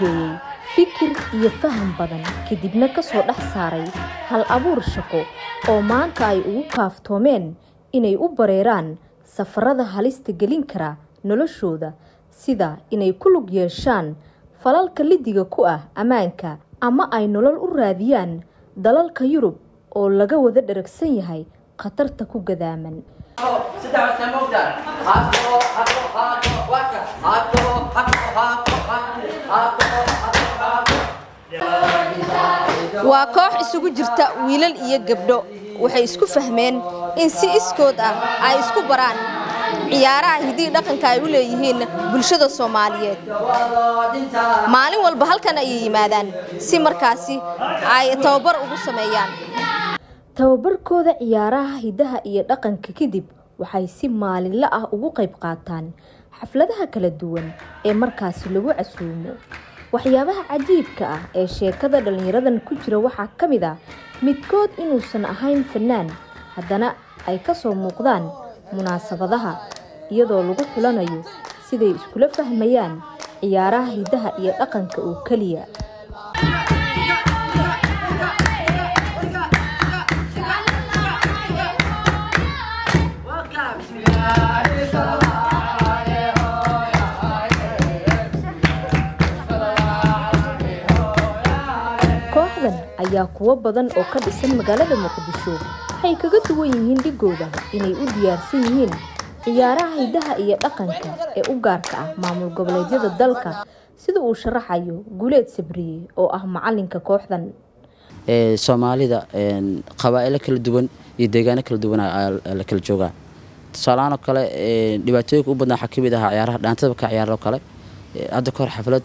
geeyey fikir iyo faham badan kadibna ka soo dhex saaray hal abuur shaqo oo maanta ay ugu kaaftoomeen inay u bareeraan safarada halista gelin kara noloshooda sida inay ku lug yeeshaan falalka lidiga ku ah ammaanka ama ay nolol u raadiyaan dalalka yurub oo laga wada dharagsan yahay khatarta ku gadaaman waa koox isugu jirta wiilal iyo gabdho. Waxay isku fahmeen in si iskood ah ay isku baraan ciyaaraha hidii dhaqanka ay u leeyihiin bulshada soomaaliyeed. Maalin walba halkan ayay yimaadaan si markaasi ay tababar ugu sameeyaan. Tababarkooda ciyaaraha hidaha iyo dhaqanka kadib waxay si maalinla ah ugu qayb qaataan xafladaha kala duwan ee markaasi lagu casuumo. Waxyaabaha cajiibka ah ee sheekada dhallinyaradan ku jira waxaa ka mid ah midkood inuusan ahayn fanaan haddana ay ka soo muuqdaan munaasabadaha iyadoo lagu xulanayo siday iskula fahmayaan ciyaaraha hidaha iyo dhaqanka oo keliya ayaa kuwo badan oo ka dhisan magaalada muqdisho. Waxay kaga duwan yihiin dhigooda inay u diyaarsan yihiin ciyaaraha hidaha iyo dhaqanka ee u gaarka ah maamul goboleedyada dalka. Sida uu sharaxayo guuleed sabriye oo ah macalinka kooxdan. Soomaalida qabaa'ilo kala duwan iyo deegaano kala duwan la kala joogaa. Tusaalahaanoo kale dhibaatooyinka u badnaa waxaa ka mid ahaa ciyaaraha dhaantada ka ciyaaroo kale hadda kahor xaflad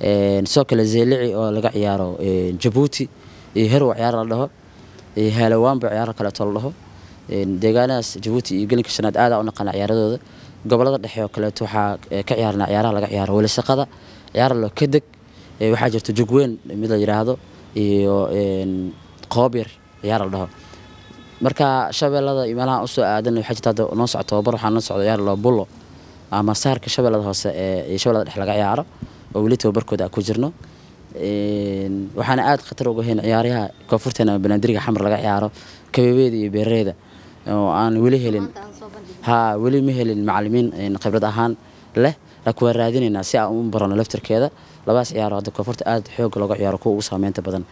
sidoo kale zeelici oo laga ciyaaro jabuuti iyo herow ciyaar la dhaho. Iyo halawaanba ciyaar kaleeto la dhaho. Deegaanadaas jabuuti iyo gelinka shanaad aadaa u naqaana ciyaaradooda. Gobolada dhexe oo kaleeto waxaa ka ciyaarnaa ciyaaraha laga ciyaaro welisaqada ciyaar loo kadeg waxaa jirta jugweyn mid la yidhaahdo iyo qoobyar ciyaar la dhaho. Marka shabeellada iyo meelaha u soo aadan waxaa jirta hadda noo socdo tababar waxaa noo socda ciyaar loo bullo ama saarka shabeellada hoose ee shabeellada dhexe laga ciyaaro oo weli tababarkooda ku jirno. Waxaana aada khatar uga hayn ciyaaraha koonfurteena ama banaandiriga xamar laga ciyaaro kabebeeda iyo beerareeda oo aan weli helin ha weli ma helin macalimiin khibrad ahaan leh laakiin waan raadinaynaa si aan u barano laftarkeeda labadaas ciyaaro hadda koonfurta aada xoogga looga ciyaaro kuwa ugu saameynta badan.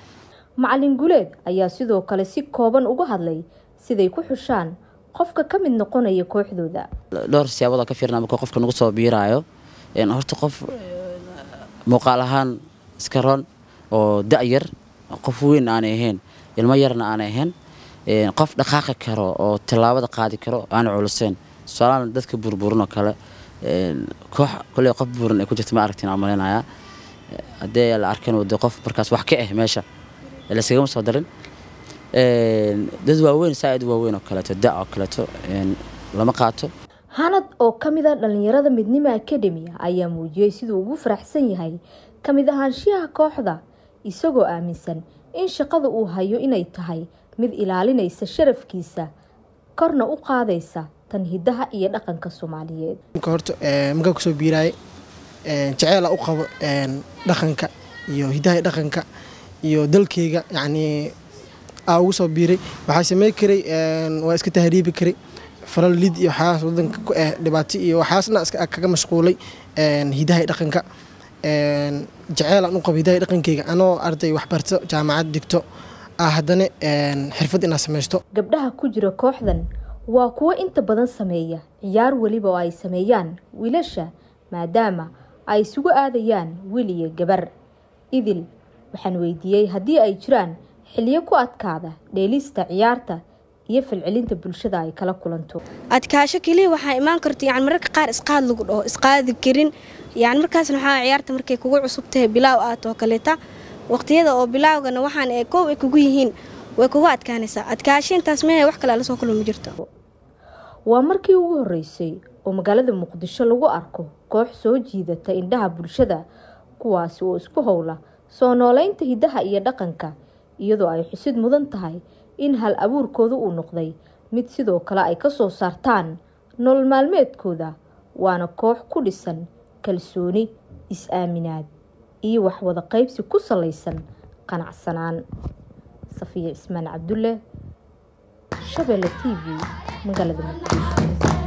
Macalin guleed ayaa sidoo kale si kooban uga hadlay siday ku xushaan qofka ka mid noqonaya kooxdooda. Dhowr siyaabood ka fiirna marka qofka nagu soo biiraayo. Horta qof muuqaal ahaan iska roon oo da-yar qof weyn aanay ahayn ilmo yarna aanay ahayn qof dhaqaaqi karo oo tallaabada qaadi karo aana culuseen. Tusaalahan dadka burburin oo kale koox koley qof buuran ay ku jirta ma aragtiin aan malaynayaa haddee la arkan wade qof markaas wax ka ah meesha lasagama soo darin. Dad waaweyn saaid waaweyn oo kaleeto da oo kaleeto lama qaato hanad oo ka mid a dhallinyarada midnimo academy ayaa muujiyey siduu ugu faraxsan yahay ka mid ahaanshiyaha kooxda isagoo aaminsan in shaqada uu hayo inay tahay mid ilaalinaysa sharafkiisa korna u qaadaysa tan hidaha iyo dhaqanka soomaaliyeed. Horta markaa ku soo biiraay jeceela u qabo dhaqanka iyo hidaha dhaqanka iyo dalkeyga yacnii aa ugu soo biiray. Waxaa samey karay waa iska tahriibi karay falal lid iyo waxyaalaas wadanka ku ah dhibaato iyo waxyaasna iska kaga mashquulay hidaha dhaqanka. Jeceylaan u qabo hidaha dhaqankeyga anoo arday waxbarto jaamacad digto ah haddana xirfad inaa samaysto gabdhaha ku jira kooxdan waa kuwo inta badan sameeya ciyaar weliba oo ay sameeyaan wiilasha maadaama ay isugu aadayaan wiil iyo gabar. Idil waxaan weydiiyey haddii ay jiraan xiliyo ku adkaada dheelista ciyaarta iyo falcelinta bulshada ay kala kulanto. Adkaasho keliya waxaa imaan karta yani mararka qaar isqaad lagu dhaho isqaadi karin. Yani markaasna waxaa ciyaarta markay kugu cusub tahay bilaaw aad oo kaleeta. Waqtiyada oo bilaawgana waxaan ee koob ay kugu yihiin way kugu adkaanaysaa. Adkaashiintaas mehe wax kale la soo kulma jirto. Waa markii ugu horreysay oo magaalada muqdisho lagu arko koox soo jiidata indhaha bulshada kuwaasi oo isku howla soo nooleynta hiddaha iyo dhaqanka iyadoo ay xusid mudan tahay in hal abuurkooda uu noqday. Mid sidoo kale ay ka soo saartaan nolol maalmeedkooda waana koox ku dhisan kalsooni is-aaminaad iyo waxwada qaybsi ku salaysan qanacsanaan. Safiya cismaan cabdulle shabeelle t v magaalada muqdisho